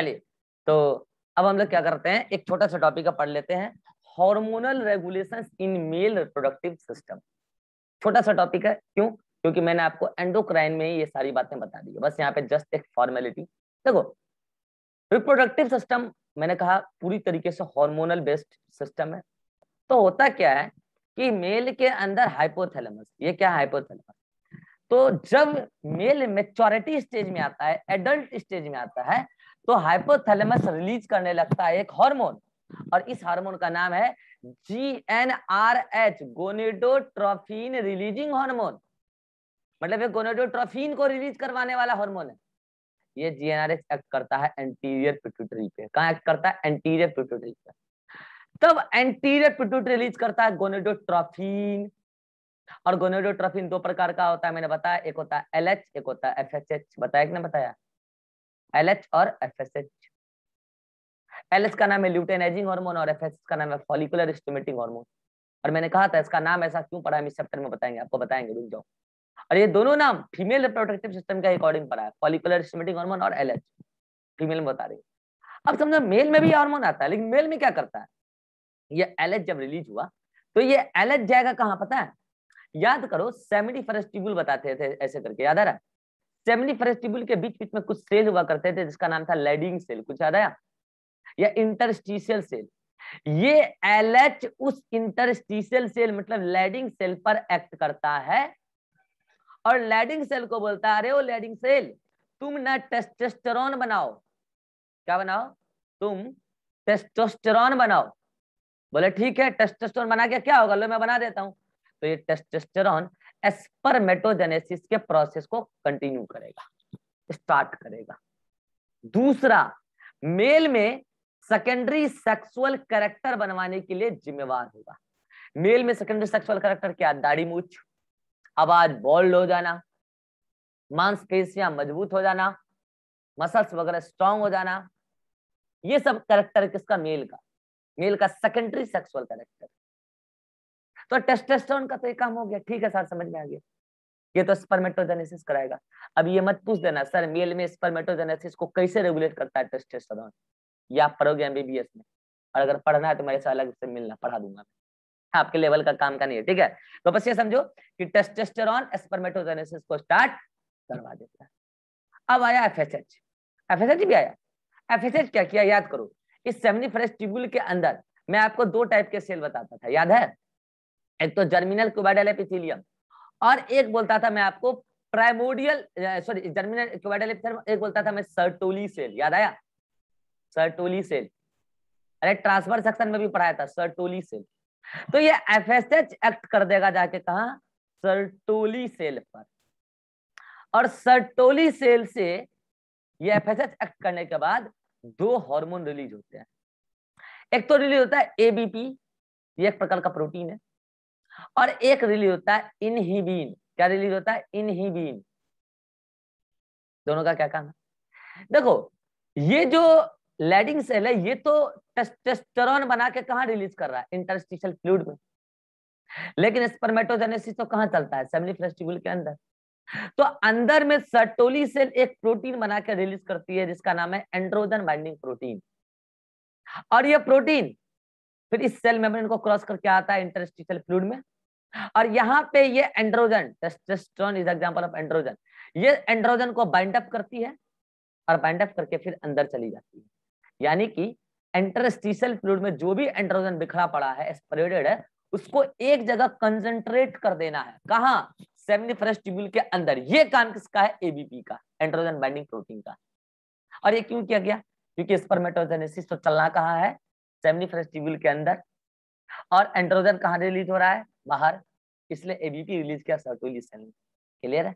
चलिए तो अब हम लोग क्या करते हैं, एक छोटा सा टॉपिक का पढ़ लेते हैं। Hormonal regulation in male reproductive system छोटा सा टॉपिक है, क्यों? क्योंकि मैंने आपको एंडोक्राइन में ये सारी बातें बता दी है। बस यहाँ पे जस्ट एक फॉर्मेलिटी देखो रिप्रोडक्टिव सिस्टम मैंने कहा, पूरी तरीके से हार्मोनल बेस्ड सिस्टम है। तो होता क्या है कि मेल के अंदर हाइपोथैलेमस ये क्या हाइपोथैलेमस तो जब मेल मेच्योरिटी स्टेज में आता है एडल्ट स्टेज में आता है तो हाइपोथैलेमस रिलीज़ करने लगता है एक हार्मोन और इस हार्मोन का नाम है G N R H gonadotropin releasing hormone मतलब ये गोनेडोट्रोफिन को रिलीज़ करवाने वाला हार्मोन है। ये जीएनआरएच एक्ट करता है एंटीरियर पिट्यूटरी पे। कहा एक्ट करता है? एंटीरियर पिट्यूटरी पे। तब एंटीरियर पिट्यूटरी रिलीज़ करता है गोनेडोट्रोफिन और गोनेडोट्रोफिन दो प्रकार का होता है, मैंने बताया। एक होता है एलएच एक होता है एफएसएच बताया कि नहीं बताया? एलएच और एफएसएच एलएच का नाम है ल्यूटेनाइजिंग हार्मोन और एफएसएच का नाम है फॉलिकुलर स्टिमुलेटिंग हार्मोन और मैंने कहा था, इसका नाम ऐसा क्यों पड़ा है इस चैप्टर में बताएँगे, आपको बताएँगे, रुक जाओ। और ये दोनों नाम फीमेल रिप्रोडक्टिव सिस्टम के अकॉर्डिंग पड़ा है फॉलिकुलर स्टिमुलेटिंग हार्मोन और एलएच फीमेल में बता रही अब समझो मेल में भी हार्मोन आता है, लेकिन मेल में क्या करता है? ये एलएच जब रिलीज़ हुआ तो ये एलएच जाएगा कहाँ, पता है? याद करो सेमिनी फरेस्टिबुल बताते थे ऐसे करके, याद आ रहा है? सेमिनी फरेस्टिबुल के बीच बीच में कुछ सेल हुआ करते थे, जिसका नाम था लेडिंग सेल कुछ याद आया या इंटरस्टिशियल सेल ये एलएच उस इंटरस्टिशियल सेल मतलब लेडिंग सेल पर एक्ट करता है। और लेडिंग सेल को बोलता है, अरे वो लेडिंग सेल तुम ना टेस्टोस्टेरोन बनाओ। क्या बनाओ? तुम टेस्टोस्टेरोन बनाओ। बोले, ठीक है टेस्टोस्टेरोन बना के क्या होगा? लो, मैं बना देता हूँ। तो ये टेस्टोस्टेरोन एस्पर्मेटोजेनेसिस के प्रोसेस को कंटिन्यू करेगा स्टार्ट करेगा। दूसरा मेल में सेकेंडरी सेक्सुअल कैरेक्टर बनवाने के लिए जिम्मेवार होगा। मेल में सेकेंडरी सेक्सुअल कैरेक्टर क्या? दाढ़ी मूछ, आवाज़ बोल्ड हो जाना, मांसपेशियाँ मज़बूत हो जाना मसल्स वगैरह स्ट्रांग हो जाना। ये सब कैरेक्टर किसका? मेल का। मेल का सेकेंडरी सेक्सुअल कैरेक्टर तो टेस्टेस्टोन का तो ये काम हो गया। ठीक है सर, समझ में आ गया। ये तो स्पर्मेटोजेनेसिस कराएगा। अब ये मत पूछ देना, सर, मेल में स्पर्मेटोजेनेसिस को कैसे रेगुलेट करता है टेस्टेस्टोन ये पढ़ोगे एमबीबीएस में? और अगर पढ़ना है तो मेरे से अलग से मिलना, पढ़ा दूँगा मैं। आपके लेवल का काम का नहीं है, ठीक है? तो बस ये समझो कि टेस्टेस्टेरॉन स्पर्मेटोजेनेसिस को स्टार्ट करवा देता है। अब आया एफएसएच एफएसएच भी आया। एफएसएच क्या किया? याद करो, इस सेमिनिफरस ट्यूबुल के अंदर मैं आपको दो टाइप के सेल बताता था। याद है? एक तो जर्मिनल क्यूबाइडल एपिथेलियम। और एक बोलता था मैं आपको, primordial sorry germinal cuboidal epithelium, एक बोलता था मैं सर्टोली सेल, याद आया? Sertoli cell. अरे ट्रांसफ़र सेक्शन में भी पढ़ाया था, सर्टोली सेल। तो ये एफएसएच एक्ट कर देगा जाके कहा? सर्टोली सेल पर। और सर्टोली सेल से ये एफएसएच एक्ट करने के बाद दो हार्मोन रिलीज़ होते हैं। एक तो रिलीज़ होता है एबीपी ये एक प्रकार का प्रोटीन है। और एक रिलीज़ होता है इनहिबीन क्या रिलीज़ होता है? इनहिबीन दोनों का क्या काम है? देखो, ये जो लेडिंग सेल है, ये तो टेस्टोस्टेरोन बना के कहा रिलीज़ कर रहा है? इंटरस्टिशियल फ्लूइड में. लेकिन स्पर्मेटोजेनेसिस तो कहाँ चलता है? सेमिनिफ्रेस्टिबुल के अंदर. तो अंदर में सर्टोली सेल एक प्रोटीन बना के रिलीज़ करती है, जिसका नाम है एंड्रोजन बाइंडिंग प्रोटीन और यह प्रोटीन फिर इस सेल मेम्ब्रेन को क्रॉस करके आता है इंटरस्टिशियल फ्लूइड में। और यहाँ पे ये androgen testosterone is example of androgen ये एंड्रोजन को बाइंड अप करती है और बाइंड अप करके फिर अंदर चली जाती है। यानी कि इंटरस्टिशियल फ्लूइड में जो भी एंड्रोजन बिखरा पड़ा है स्प्रेडेड है, उसको एक जगह कंसंट्रेट कर देना है। कहा? सेमिनिफरस ट्यूब्यूल के अंदर। ये काम किसका है? एबीपी का एंड्रोजन बाइंडिंग प्रोटीन का। और ये क्यों किया गया? क्योंकि स्पर्मेटोजेनेसिस तो चलना कहाँ है? सेमिनिफरस ट्यूब्यूल के अंदर। और एंड्रोजन कहाँ रिलीज़ हो रहा है? बाहर। इसलिए एबीपी रिलीज़ किया सर्टोली सेल क्लियर है?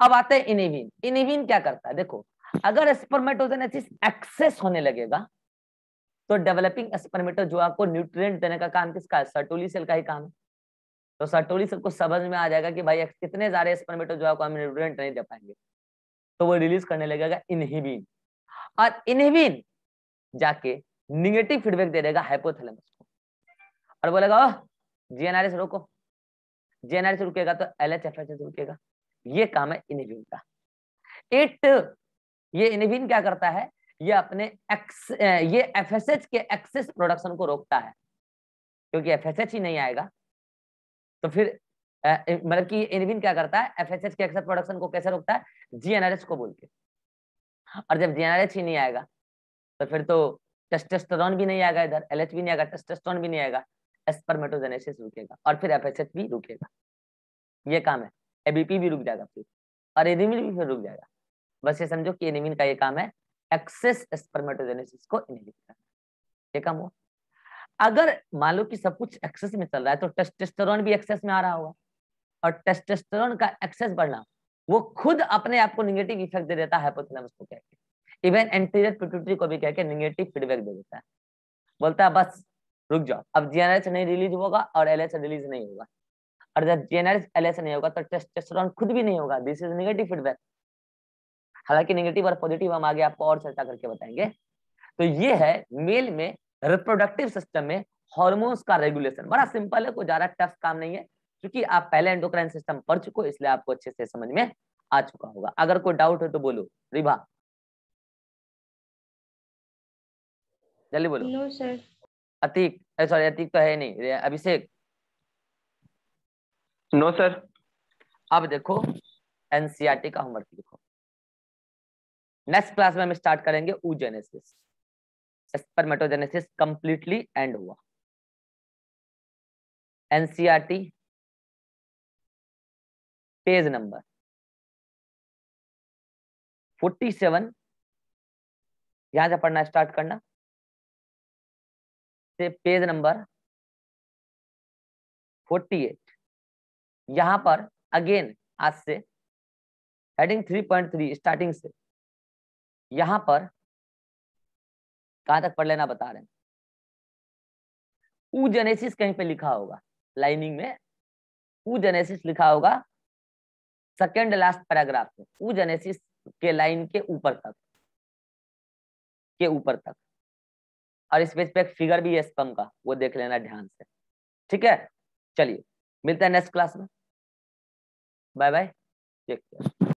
अब आते हैं इनिविन इनिविन क्या करता है? देखो, अगर स्पर्मेटोजेनेसिस एक्सेस होने लगेगा तो डेवलपिंग स्पर्मेटोजोआ को न्यूट्रिएंट देने का काम किसका है? सर्टोली सेल का ही काम है। तो सर्टोली सेल को समझ में आ जाएगा कि भाई कितने सारे स्पर्मेटोजोआ को हम न्यूट्रिएंट नहीं दे पाएँगे। तो वो रिलीज़ करने लगेगा इनहिबिन और इनहिबिन जाके निगेटिव फीडबैक दे देगा हाइपोथैलेमस को। और बोलेगा जीएनआरएस रोको। जीएनआरएस रुकेगा तो एलएचएफएच रुकेगा। ये काम है इनहिबिन का। इट ये इनहिबिन क्या करता है? ये अपने एक्स ये एफएसएच के एक्सेस प्रोडक्शन को रोकता है। क्योंकि एफएसएच ही नहीं आएगा तो फिर मतलब कि एनविन क्या करता है? एफएसएच के एक्सेस प्रोडक्शन को कैसे रोकता है? जीएनआरएच को बोल के। और जब जीएनआरएच ही नहीं आएगा तो फिर तो टेस्टेस्टेरोन भी नहीं आएगा इधर, एलएच भी नहीं आएगा, टेस्टेस्टेरोन भी नहीं आएगा एस्पर्मेटोजेनेसिस रुकेगा और फिर एफएसएच भी रुकेगा। ये काम है एबीपी भी रुक जाएगा फिर, और एनिमिन भी फिर रुक जाएगा। बस ये समझो कि एनिमिन का ये काम है, एक्सेस स्पर्मेटोजेनेसिस को इनहिबिट करना। ये काम हुआ। अगर मान लो कि सब कुछ एक्सेस में चल रहा है तो टेस्टेस्टेरोन भी एक्सेस में आ रहा होगा, और टेस्टेस्टेरोन का एक्सेस बढ़ना, वो खुद अपने आप को निगेटिव इफ़ेक्ट दे देता है इवन एंटीरियर पिट्यूटरी को भी कहकर निगेटिव फीडबैक दे देता है। बोलता है, बस, रुक जाओ। अब जीएनएच नहीं रिलीज़ होगा और एलएच रिलीज़ नहीं होगा। और जब जीएनएच एलएच नहीं होगा तो टेस्टेस्टेरोन खुद भी नहीं होगा। दिस इज़ नेगेटिव फीडबैक हालाँकि नेगेटिव और पॉजिटिव हम आगे आपको और चर्चा करके बताएँगे। तो ये है, मेल में रिप्रोडक्टिव सिस्टम में हॉर्मोन्स का रेगुलेशन बड़ा सिंपल है, कोई ज़्यादा टफ काम नहीं है, क्योंकि आप पहले एंडोक्राइन सिस्टम पढ़ चुको इसलिए आपको अच्छे से समझ में आ चुका होगा। अगर कोई डाउट हो तो बोलो रिभा जल्दी बोलो। No sir Atiq sorry Atiq तो है नहीं अभिषेक। नो सर अब देखो एनसीआरटी का होमवर्क देखो नेक्स्ट क्लास में हम स्टार्ट करेंगे ऊजेनेसिस स्पर्मेटोजेनेसिस कंप्लीटली एंड हुआ। एनसीआरटी पेज नंबर 47 यहाँ से पढ़ना स्टार्ट करना। से पेज नंबर 48 यहाँ पर अगेन आज से हेडिंग 3.3 स्टार्टिंग से, यहाँ पर, कहाँ तक पढ़ लेना बता रहे हैं? ऊजेनेसिस कहीं पे लिखा होगा लाइनिंग में ऊजेनेसिस लिखा होगा सेकेंड लास्ट पैराग्राफ में ऊजेनेसिस के लाइन के ऊपर तक, के ऊपर तक। और इस पेज पे एक फिगर भी है स्पम का, वो देख लेना ध्यान से। ठीक है? चलिए, मिलते हैं नेक्स्ट क्लास में। Bye bye. Take care